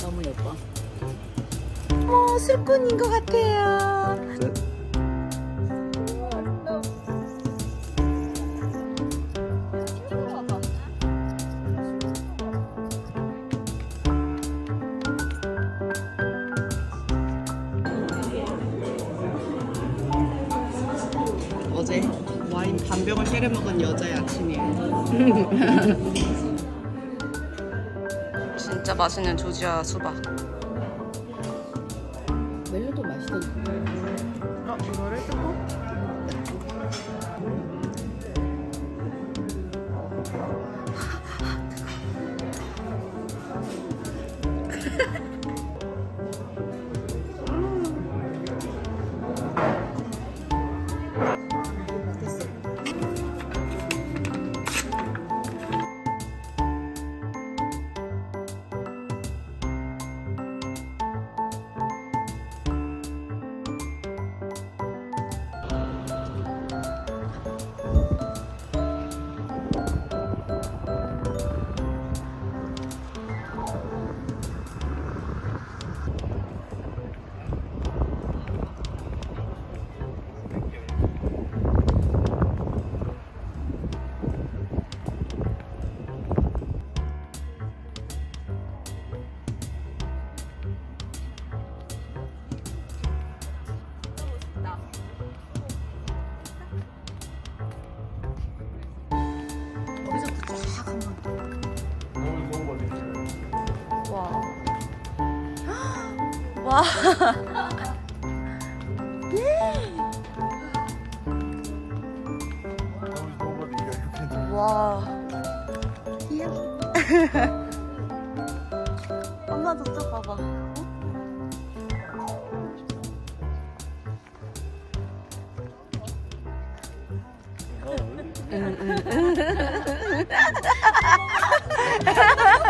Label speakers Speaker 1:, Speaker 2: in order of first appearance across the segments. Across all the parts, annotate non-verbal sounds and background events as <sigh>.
Speaker 1: 너무 예뻐.
Speaker 2: 어머 술꾼인 것 같아요.
Speaker 1: 어제 와인 반 병을 때려 먹은 여자의 아침이에요. <laughs>
Speaker 2: 진짜 맛있는 조지아 수박.
Speaker 1: 멜론도 맛있던데.
Speaker 2: 어, 이거를 뜯 와. 와. <laughs> 엄마 저쪽 봐봐. 얘들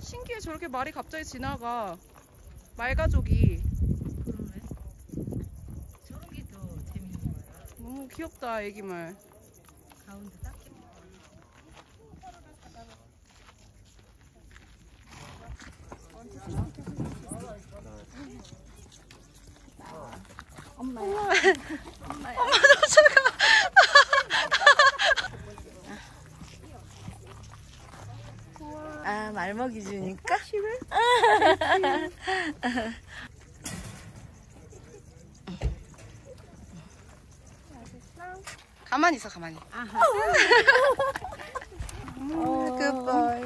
Speaker 2: 신기해 저렇게 말이 갑자기 지나가 말 가족이
Speaker 1: 저런 게 더 재밌는 거야.
Speaker 2: 너무 귀엽다 애기 말
Speaker 1: 가운데 딱.
Speaker 2: 엄마 너 아 말먹이 주니까? 가만히 있어 가만히. 음, 굿바이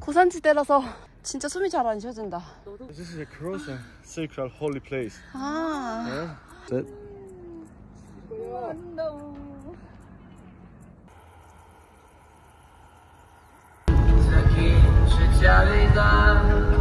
Speaker 2: 고산지대라서 진짜 숨이 잘 안 쉬어진다.
Speaker 3: This is a Croatian sacred holy place.
Speaker 2: 아
Speaker 3: Shariram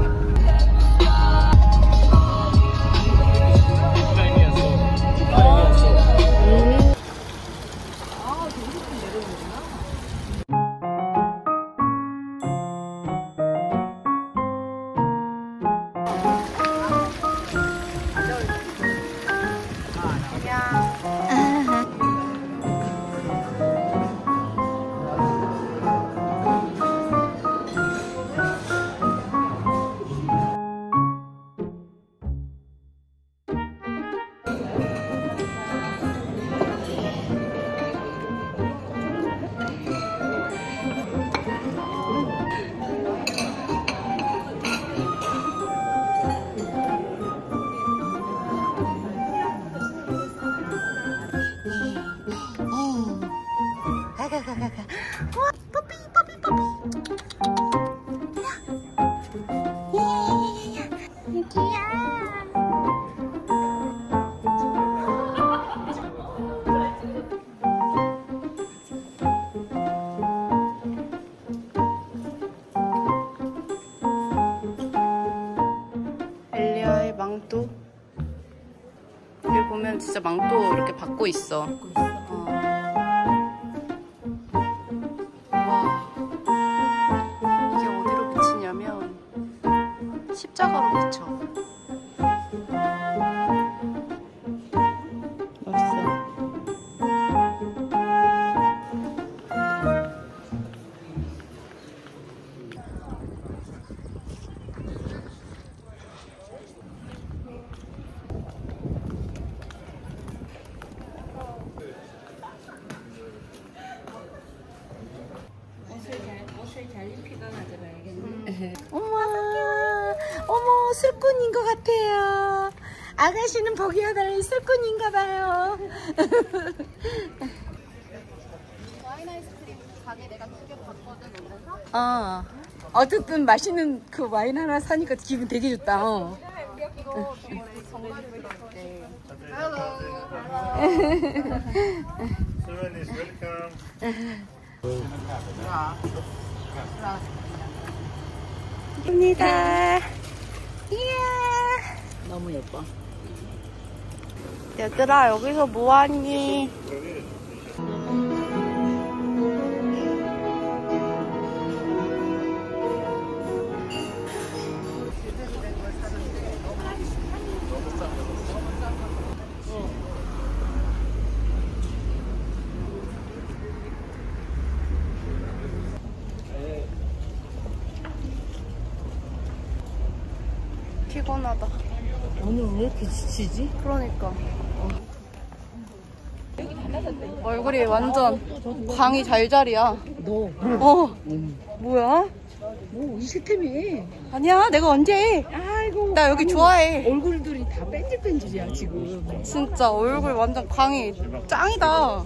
Speaker 3: 엘리아의
Speaker 2: 망토 여기 보면 진짜 망토 이렇게 받고 있어.
Speaker 4: Thank you. 술꾼인 것 같아요. 아가씨는 보기와 달리 술꾼인가 봐요.
Speaker 2: 와인 아이스크림 가게 내가 두개 봤거든 오면서.
Speaker 4: 어. 어쨌든 맛있는 그 와인 하나 사니까 기분 되게 좋다. 어.
Speaker 2: 이거 정관을 때.
Speaker 3: Welcome.
Speaker 4: 입니다. 이야.
Speaker 1: 너무 예뻐.
Speaker 4: 얘들아, 여기서 뭐하니?
Speaker 2: 피곤하다.
Speaker 1: 오늘 왜 이렇게 지치지?
Speaker 2: 그러니까. 얼굴이 완전 광이 잘잘이야.
Speaker 1: 너.
Speaker 2: 어. 뭐야?
Speaker 1: 뭐, 이 시스템이.
Speaker 2: 아니야, 내가 언제?
Speaker 1: 아이고.
Speaker 2: 나 여기 좋아해.
Speaker 1: 얼굴들이 다 뺀질뺀질이야, 지금.
Speaker 2: 진짜 얼굴 완전 광이 짱이다.